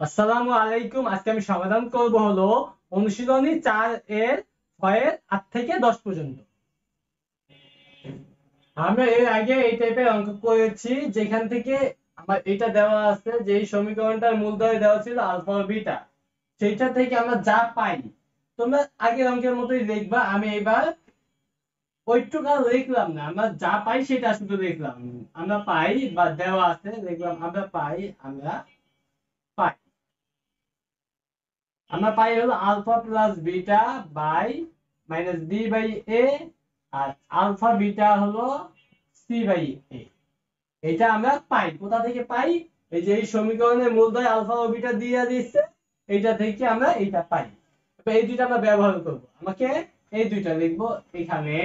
আসসালামু আলাইকুম। আজকে আমি সমাধান করব হলো অনুশীলনী চার এর ছয়ের আট থেকে দশ পর্যন্ত। আমরা এর আগে এই টাইপের অঙ্ক করেছি, যেখান থেকে আমার এটা দেওয়া আছে যে এই সমীকরণটার মূলধরে দেওয়া ছিল আলফা বিটা। সেইটা থেকে আমরা যা পাই, তোমরা আগের অঙ্কের মতোই দেখবা, আমি এবার ওইটুকু আর লিখলাম না। আমরা যা পাই সেটা শুধু লিখলাম। আমরা পাই বা দেওয়া আছে দেখলাম আমরা পাই, আমরা পাই আমরা পাই হলো alpha plus beta by minus B by A, R alpha beta হলো সি বাই এ। এটা আমরা পাই। কোথা থেকে পাই? এই যে এই সমীকরণের মূলধয় আলফা ও বিটা দিয়ে দিচ্ছে, এইটা থেকে আমরা এইটা পাই। এই দুইটা আমরা ব্যবহার করব। আমাকে এই দুইটা লিখব এখানে।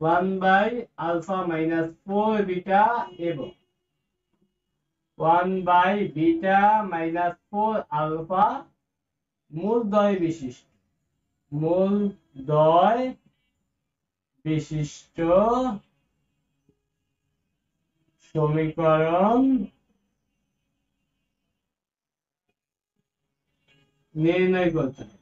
One by alpha minus four beta এবং one by beta minus four alpha মূল দয় বিশিষ্ট। মূল দয় বিশিষ্ট সমীকরণ নির্ণয় করতে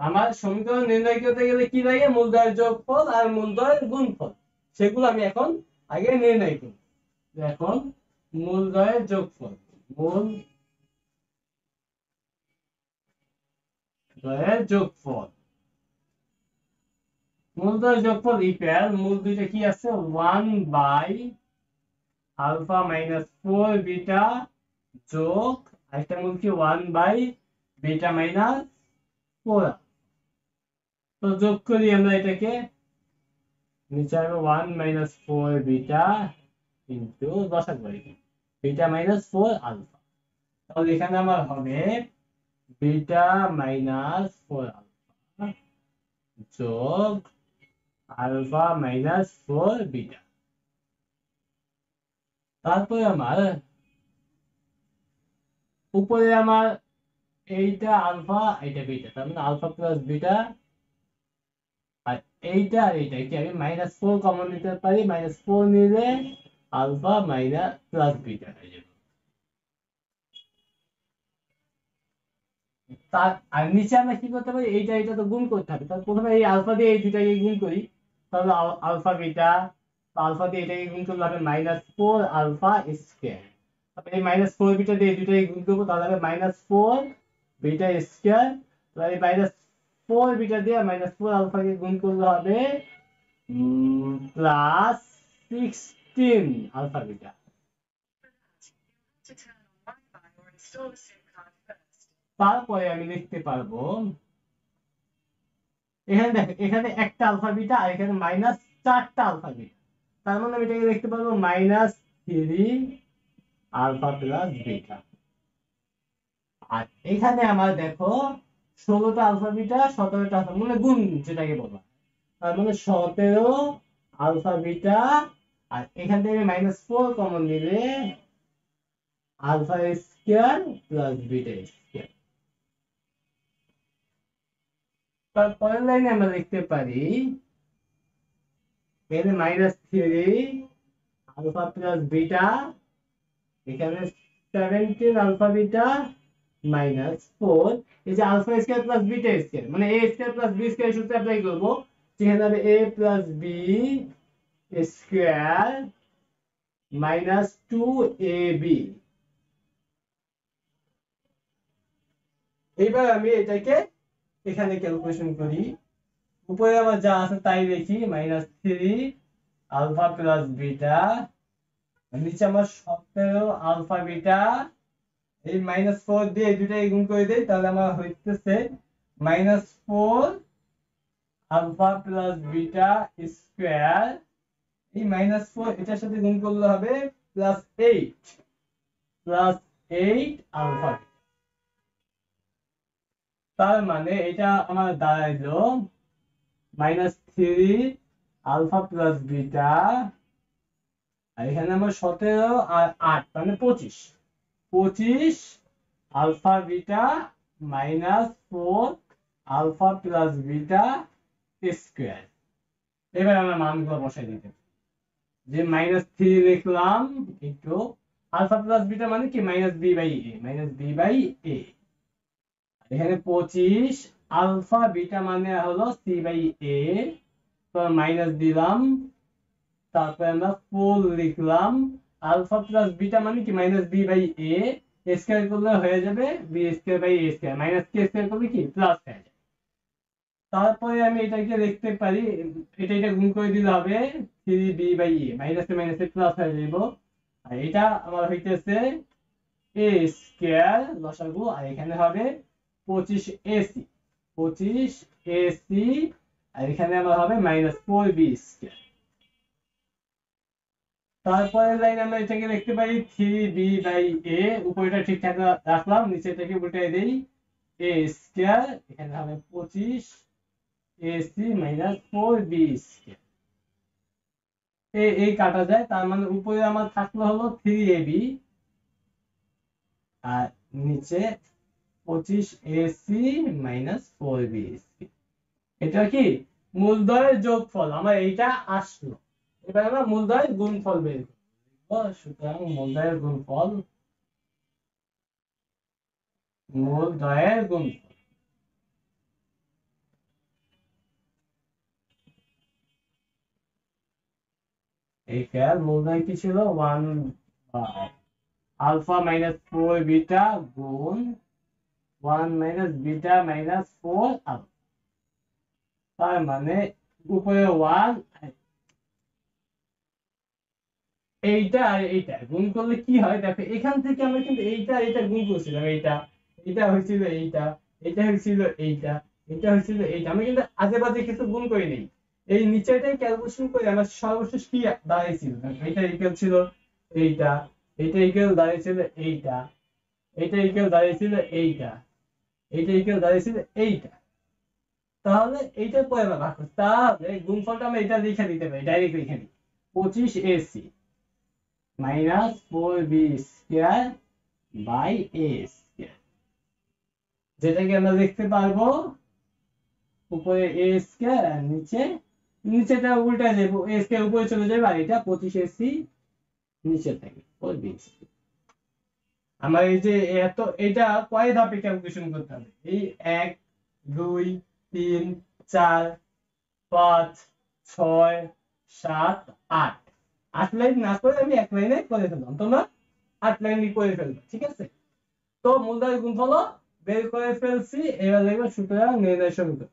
আমার সমীকরণ নির্ণয় করতে গেলে কি লাগে? মূলদয়ের যোগফল আর মূলদয়ের গুণফল। সেগুলো আমি এখন আগে নির্ণয় করব। এখন মূলদয়ের যোগফল। মূল দয়ের যোগফল। মূলদয়ের যোগফল ইকুয়াল মূল দুইটা কি আছে? One by alpha minus four beta যোগ, আরেকটা মূল কি? One by beta minus four তো যোগ করি আমরা এটাকে নিচে one minus four beta into দশক করি বিটা মাইনাস ফোর আলফা তাহলে এখানে আমার হবে বিটা মাইনাস ফোর আলফা যোগ আলফা মাইনাস ফোর বিটা তারপরে আমার, উপরে আমার এইটা আলফা এটা বিটা। তার মানে আলফা প্লাস বিটা আর এইটা আর এইটা। কি আমি মাইনাস ফোর কমন নিতে পারি? মাইনাস ফোর নিলে আলফা মাইনাস প্লাস বিটা হয়ে যাবে। তার আর নিচে আমরা কি করতে পারি? এইটা এইটা তো গুণ করতে হবে। তাহলে প্রথমে এই আলফা দিয়ে এই দুটাকে গুণ করি। তাহলে আলফা বিটা আলফা দিয়ে এটাকে গুণ করলে হবে মাইনাস ফোর আলফা স্কোয়ার এই মাইনাস ফোর বিটা দিয়ে এই দুটাকে গুণ করব, তাহলে হবে মাইনাস ফোর বিটা স্কোয়ার তাহলে মাইনাস ফোর বিটা দিয়ে মাইনাস ফোর আলফাকে গুণ করলে হবে প্লাস সিক্সটিন আলফা বিটা. তারপরে আমি লিখতে পারব, এখানে দেখ, এখানে একটা আলফা বিটা আর এখানে মাইনাস চারটা আলফা বিটা তার মানে আমি এটাকে লিখতে পারব minus three alpha plus beta আর এখানে আমার দেখো ষোলোটা আলফা বিটা সতেরোটা আলফা মানে গুণ যেটাকে বলা তার মানে সতেরো আলফা বিটা আর এখান থেকে মাইনাস ফোর কমন নিলে alpha square plus beta square লাইনে আমরা লিখতে পারি, এখানে minus three alpha plus beta এখানে seventeen alpha beta minus four এই যে alpha square plus beta square মানে A square plus B square সূত্রে অ্যাপ্লাই করব, যেখানে হবে A plus B square minus two A B এইবার আমি এটাকে এখানে ক্যালকুলেশন করি। উপরে আমার যা আছে তাই দেখি minus three alpha plus beta নিচে আমার সতেরো আলফা বিটা এই মাইনাস ফোর দিয়ে এই দুটাই গুণ করে দেই, তাহলে আমার হইতেছে minus four alpha plus beta square এই মাইনাস ফোর এটার সাথে গুণ করলে হবে plus eight plus eight alpha তার মানে এটা আমার দাঁড়াইলো minus three alpha plus beta এখানে আমার সতেরো আর আট মানে পঁচিশ। পঁচিশ alpha beta minus four alpha plus beta square. এবার আমরা মানগুলো বসাই দিতে যে মাইনাস থ্রি লিখলাম একটু, আলফা প্লাস বিটা মানে কি? Minus B by A, minus B by A. এখানে পঁচিশ আলফা বিটা মানে হলো সি বাই এ। মাইনাস দিলাম, তারপরে আমরা ফোর লিখলাম আলফা প্লাস বিটা মানে কি? Minus B by A square করলে হয়ে যাবে B square by A square minus K square করলে কি? প্লাস হয়ে যাবে। তারপরে আমি এটাকে লিখতে পারি, এটা এটা গুণ করে দিলে হবে থ্রি বি বাই এ মাইনাসে মাইনাসে প্লাস হয়ে যাব। আর এটা আমার হইতেছে এ স্কোয়ার লসাগু, আর এখানে হবে পঁচিশ এসি পঁচিশ এসি আর এখানে আমার হবে মাইনাস ফোর বি স্কোয়ার তারপরে লাইন আমরা এটাকে লিখতে পারি থ্রি বি বাই এ। উপরেটা ঠিকঠাক রাখলাম নিচেটাকে উল্টাই দেই। এ স্কোয়ার, এখানে হবে পঁচিশ। AC minus four B square. এই কাটা যায়, তার মানে উপরে আমার থাকল হলো থ্রি এ বি। আর নিচে পঁচিশ এসি মাইনাস ফোর বি এটা কি? মূলদয়ের যোগফল, আমার এইটা আসলো। এবার আমরা মূলদয়ের গুণফল বের করব সুতরাং মূলদয়ের গুণফল মূলদয়ের গুণফল। এইটার মূলদয় কি ছিল? One alpha minus four beta গুণ one minus beta minus four alpha. তার মানে উপরে ওয়ান এইটা আর এইটা। গুণ করলে কি হয়? দেখো, এখান থেকে আমরা কিন্তু এইটা আর এইটা গুণ করছিলাম, এইটা। এটা হয়েছিল এইটা এটা হয়েছিল এইটা এটা হয়েছিল এইটা। আমরা কিন্তু আজে বাজে কিছু গুণ করি নেই। এই নিচেটাই ক্যালকুলেশন করে আমরা সর্বশেষ কি দাঁড়িয়েছিল? এটা ইকুয়াল ছিল এইটা এটা ইকুয়াল দাঁড়িয়েছিল এইটা এটা ইকুয়াল দাঁড়িয়েছিল এইটা এইটা ইকুয়াল দাঁড়িয়েছিল এইটা। তাহলে এইটার পরে ভাগ তাহলে গুণফলটা আমরা এটা লিখে দিতে পারি ডাইরেক্ট লিখে দিই। পঁচিশ AC minus four B square by A যেটাকে আমরা লিখতে পারব, উপরে এ স্কোয়ার আর নিচে, নিচেটা উল্টা যাব এ স্কোয়ার উপরে চলে যাবে আর এটা পঁচিশ এসি নিচে থাকে, ফোর বি আমার এই যে এত, এটা কয় ধাপে ক্যালকুলেশন করতে হবে? এই এক, দুই, তিন, চার, পাঁচ, ছয়, সাত, আট। আট লাইন না করে আমি এক লাইনে করে ফেললাম। তোমরা আট লাইন করে ফেলবে, ঠিক আছে? তো মূলধারের গুণফল বের করে ফেলছি, এবার দেখবে সুতরাং নির্ণয় সমীকরণ।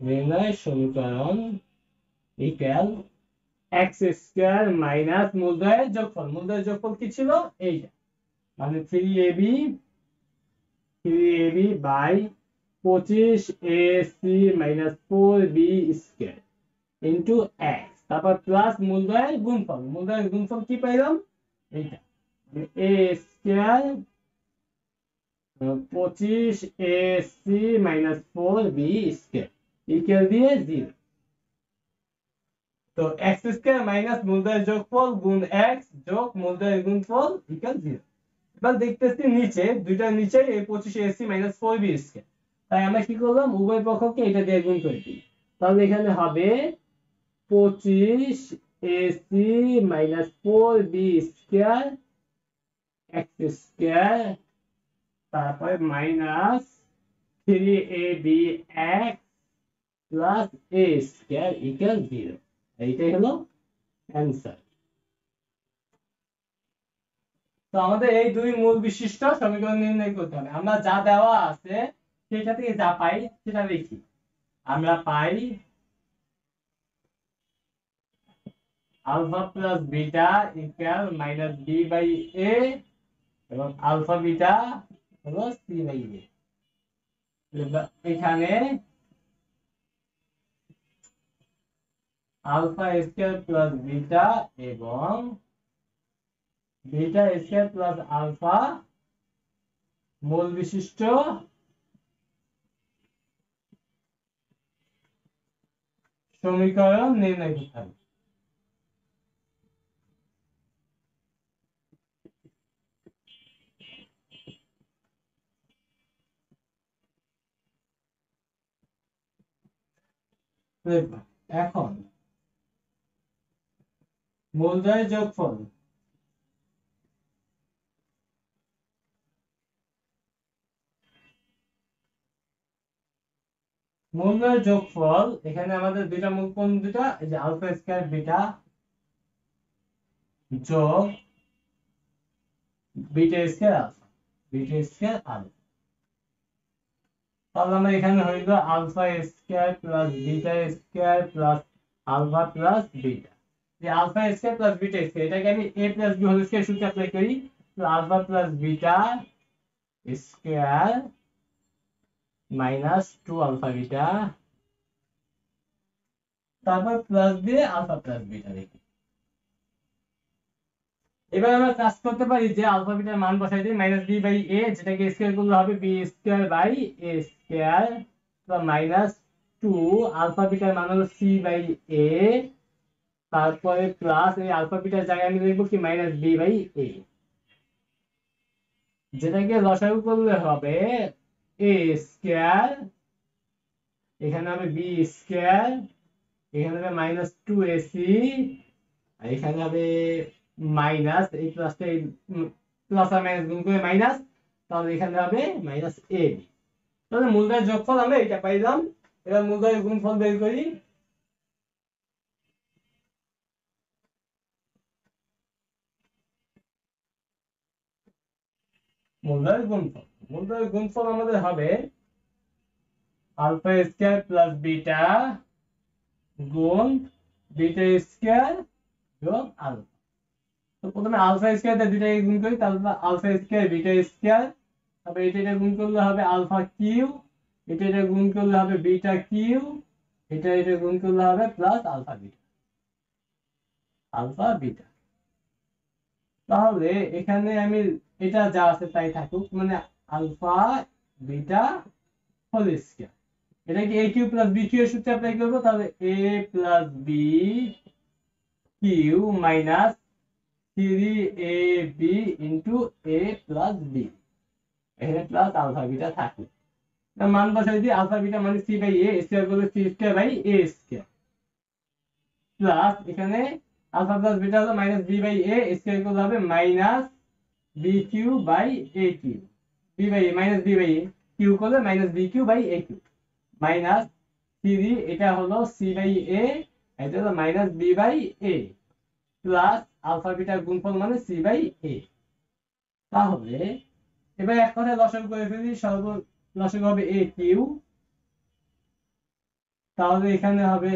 নির্ণয় সমীকরণ ইকুয়াল এক্স স্কোয়ার মাইনাস মূলদয়ের যোগফল। যোগফল কি ছিল? এইটা। মানে three A B three A B by পঁচিশ A C minus four B square into x তারপর প্লাস মূলদয়ের গুণফল মূলদয়ের গুণফল কি পাইলাম? এইটা এ স্কোয়ার পঁচিশ A C minus four B square equal দিয়ে জিরো তো এক্স স্কোয়ার মাইনাস মূলদয়ের যোগফল গুণ এক্স যোগ মূলদয়ের গুণফল ইকুয়াল জিরো এবার দেখতেছি নিচে দুইটার নিচে পঁচিশ AC minus four B square তাই আমরা কি করলাম? উভয় পক্ষকে এটা দিয়ে গুণ করে দিই। তাহলে এখানে হবে পঁচিশ AC minus four B square x square তারপরে minus three A B x plus A square equal zero. এইটাই হলো অ্যান্সার। তো আমাদের এই দুই মূল বিশিষ্ট সমীকরণ নির্ণয় করতে হবে। আমরা যা দেওয়া আছে সেটা থেকে যা পাই সেটা লিখি আমরা পাই alpha plus beta equal minus B by A এবং আলফা বিটা হলো সি বাই এ এখানে আলফা স্কয়ার প্লাস বিটা এবং বিটা স্কয়ার প্লাস আলফা মূল বিশিষ্ট সমীকরণ নির্ণয় করতে হবে। এখন মূলধনের যোগফল মূলদয় যোগফল, এখানে আমাদের দুইটা মূল কোন দুটা এই যে আলফা স্কয়ার বিটা যোগ beta square alpha, beta square alpha. তাহলে আমরা এখানে হইল alpha square plus beta square plus alpha plus beta. যে alpha square plus beta square, এটাকে আমি A plus B whole square সূত্রে অ্যাপ্লাই করি alpha plus beta square minus two alpha beta, তারপর প্লাস দিয়ে আলফা প্লাস বিটা দেখি এবার আমরা কাজ করতে পারি যে আলফা বিটার মান বসাই দিই মাইনাস বি বাই এ যেটাকে স্কয়ার করলে হবে B square by A square minus two alpha bitter মান হলো সি বাই এ তারপরে প্লাস এই আলফা বিটার জায়গায় আমি লিখব কি মাইনাস বি বাই এ যেটাকে লসাগু করলে হবে এ এখানে হবে বি স্কয়ার, এখানে হবে টু এখানে হবে মাইনাস, এই প্লাসটা এই প্লাস আর মাইনাস গুণ করে মাইনাস, তাহলে এখানে হবে মাইনাস এ তাহলে মূলদয়ের যোগফল আমরা এটা পাইলাম। এবার মূলদয়ের গুণফল বের করি। গুণফল। মূলদয়ের গুণফল আমাদের হবে আলফা স্কয়ার প্লাস বিটা গুণ বিটা স্কয়ার যোগ আলফা। তো প্রথমে আলফা স্কয়ার দিয়ে দুইটাকে গুণ করি তারপর আলফা স্কয়ার, বিটা স্কয়ার। তারপর এটা এটা গুণ করলে হবে আলফা কিউ, এটা এটা গুণ করলে হবে বিটা কিউ, এটা এটা গুণ করলে হবে plus alpha beta. Alpha beta. তাহলে এখানে আমি, এটা যা আছে তাই থাকুক মানে আলফা, বিটা, হোল স্কয়ার। এটা কি a cube plus B cube এর সূত্রে অ্যাপ্লাই করব, তাহলে a plus B cube minus three A B into A plus B এখানে প্লাস আলফা বিটা থাকবে। মান বসাই দিই, আলফা বিটা মানে সি বাই এ স্কয়ার করলে C square by A square plus এখানে আলফা প্লাস বিটা হলো minus B by A square করলে হবে minus B cube by A cube B by minus B cube করলে minus B cube by A cube minus এটা হলো C by এটা হলো minus B A plus alpha bitter গুণফল মানে C তাহলে এবার এক কথায় লসাগু করে ফেলি, সর্ব লসাগু হবে এ কিউ তাহলে এখানে হবে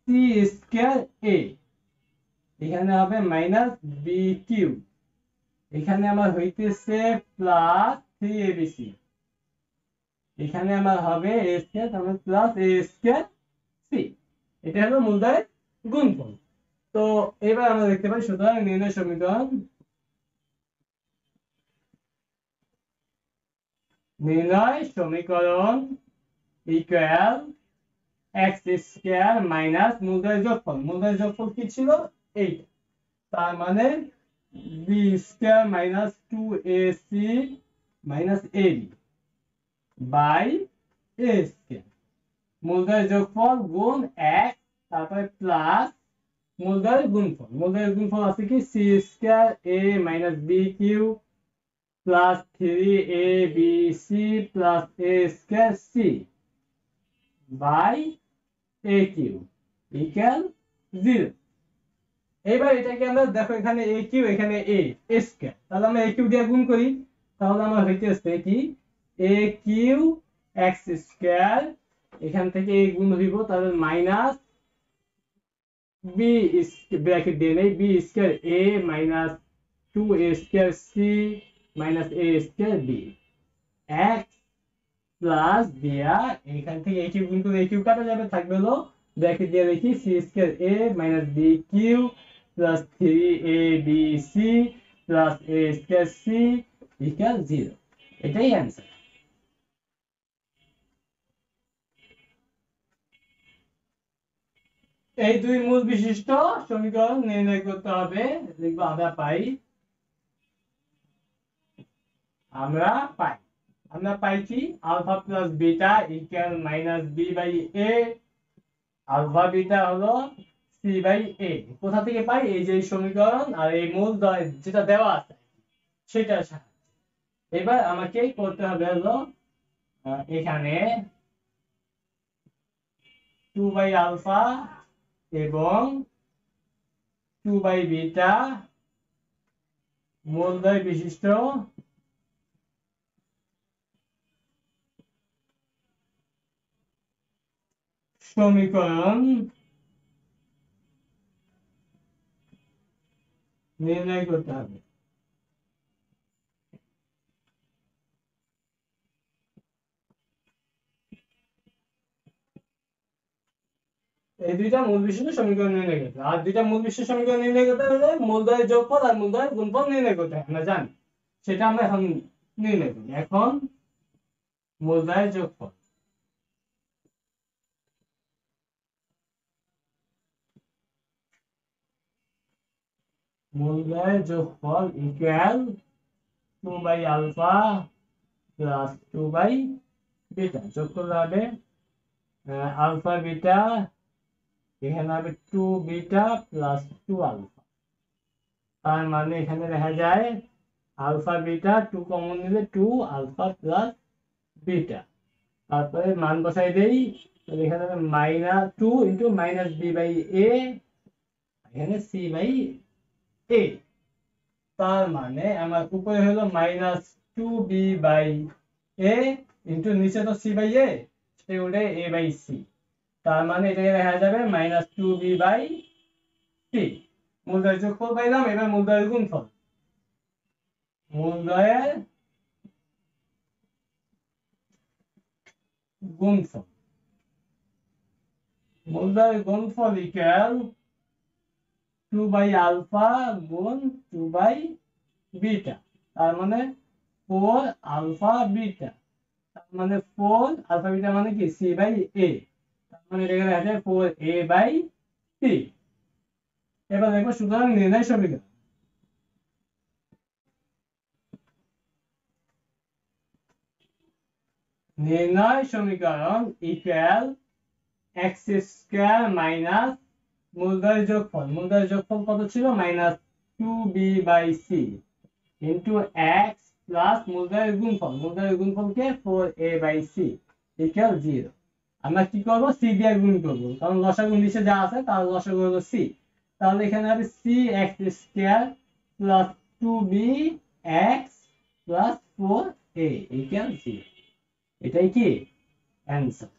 সি এখানে হবে মাইনাস বি কিউ এখানে আমার হইতেছে প্লাস থ্রি এবিসি এখানে আমার হবে এ স্কয়ার তাহলে প্লাস এ স্কয়ার সি এটা হলো মূলদয়ের গুণফল। তো এবার আমরা দেখতে পাই সুতরাং নির্ণয় সমীকরণ। নির্ণয় সমীকরণ ইকুয়াল এক্স স্কয়ার মাইনাস মূলদয়ের যোগফল। মূলদয়ের যোগফল কি ছিল? এইটা। তার মানে B square minus two A C minus A B by A square. মূলদয়ের যোগফল গুণ এক, তারপরে প্লাস মূলদয়ের গুণফল। মূলদয়ের গুণফল আছে কি? C square A minus B cube plus three A B C plus A square C by A cube equal zero এবার এটাকে আমরা দেখো এখানে এ কিউ এখানে এ স্কয়ার তাহলে আমরা এ কিউ দিয়ে গুণ করি। তাহলে আমার হইতেছে কি? এ কিউ এক্স স্কয়ার এখান থেকে এই গুণ হইব, তাহলে মাইনাস বি ব্র্যাকেট দিয়ে নেই। B square A minus two A square C minus A square B x plus দিয়া এখান থেকে এই কিউ গুণ করে এই কিউ কাটা যাবে। থাকবে হলো ব্র্যাকেট দিয়ে দেখি C square A minus B cube B C plus A square C equal zero এটাই অ্যান্সার এই দুই মূল বিশিষ্ট সমীকরণ নির্ণয় করতে হবে। লিখব আমরা পাই। আমরা পাই। আমরা পাই কি alpha plus beta equal minus B by A alpha beta হলো কোথা থেকে পাই? এই যে সমীকরণ আর এই মূল যেটা দেওয়া আছে সাহায্যে। এবার আমাকে করতে হবে হলো এখানে টু বাই আলফা এবং টু বাই বিটা মূলদ্বয় বিশিষ্ট সমীকরণ নির্ণয় করতে হবে। এই দুইটা মূল বিশিষ্ট সমীকরণ নির্ণয় করতে আর দুইটা মূল বিশিষ্ট সমীকরণ নির্ণয় করতে হলে মূলদ্বয়ের যোগফল আর মূলদ্বয়ের গুণফল নির্ণয় করতে হবে। আমরা জানি, সেটা আমরা এখন নির্ণয় করি। এখন মূলদ্বয়ের যোগফল। মূলদ্বয়ের যোগফল equal two by alpha plus two by beta যোগ করলে হবে আলফা বিটা এখানে হবে two beta plus two alpha তার মানে এখানে দেখা যায় আলফা বিটা টু কমন নিলে টু আলফা প্লাস বিটা তারপরে মান বসাই দেই এখানে minus two into minus B by A এখানে সি বাই তার মানে আমার উপরে হলো minus two B by A into নিচে তো সি বাই এ উঠে এ বাই সি তার মানে এটাকে দেখা যাবে minus two B by C মূলদয়ের যোগফল পাইলাম? এবার মূলদয়ের গুণফল। মূলদয়ের গুণফল। মূলদয়ের গুণফল ইকুয়াল টু বাই আলফা গুণ টু বাই বিটা। তার মানে ফোর আলফা বিটা। তার মানে ফোর আলফা বিটা মানে কি? সি বাই এ তার মানে এটা যায় ফোর এ বাই সি এবার দেখব সুতরাং নির্ণয় সমীকরণ। নির্ণয় সমীকরণ ইকুয়াল এক্স স্কোয়ার মাইনাস মূলদয়ের যোগফল মূলদয়ের যোগফল কত ছিল? Minus two B by C into x plus মূলদয়ের গুণফল। মূলদয়ের গুণফলকে four A by C equal zero আমরা কি করব? সি দিয়ে গুণ করব। কারণ লসাগু নিচে যা আছে, তার লসাগু হলো সি তাহলে এখানে হবে C x square plus two B x plus four A equal zero এটাই কি? অ্যান্সার